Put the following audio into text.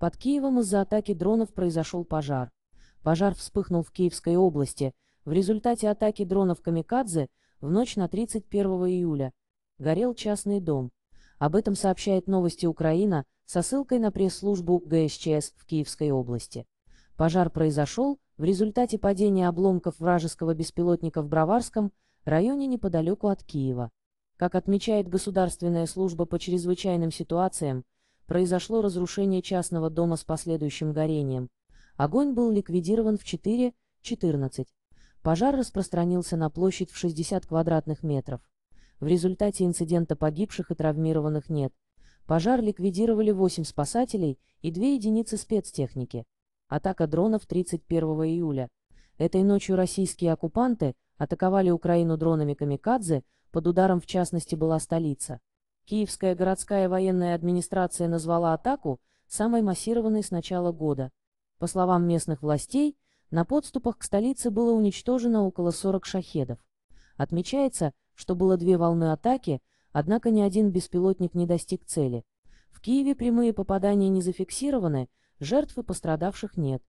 Под Киевом из-за атаки дронов произошел пожар. Пожар вспыхнул в Киевской области. В результате атаки дронов «Камикадзе» в ночь на 31 июля горел частный дом. Об этом сообщает «Новости Украина» со ссылкой на пресс-службу ГСЧС в Киевской области. Пожар произошел в результате падения обломков вражеского беспилотника в Броварском районе неподалеку от Киева. Как отмечает Государственная служба по чрезвычайным ситуациям, произошло разрушение частного дома с последующим горением. Огонь был ликвидирован в 4.14. Пожар распространился на площадь в 60 квадратных метров. В результате инцидента погибших и травмированных нет. Пожар ликвидировали 8 спасателей и 2 единицы спецтехники. Атака дронов 31 июля. Этой ночью российские оккупанты атаковали Украину дронами «Камикадзе», под ударом в частности была столица. Киевская городская военная администрация назвала атаку самой массированной с начала года. По словам местных властей, на подступах к столице было уничтожено около 40 шахедов. Отмечается, что было две волны атаки, однако ни один беспилотник не достиг цели. В Киеве прямые попадания не зафиксированы, жертв и пострадавших нет.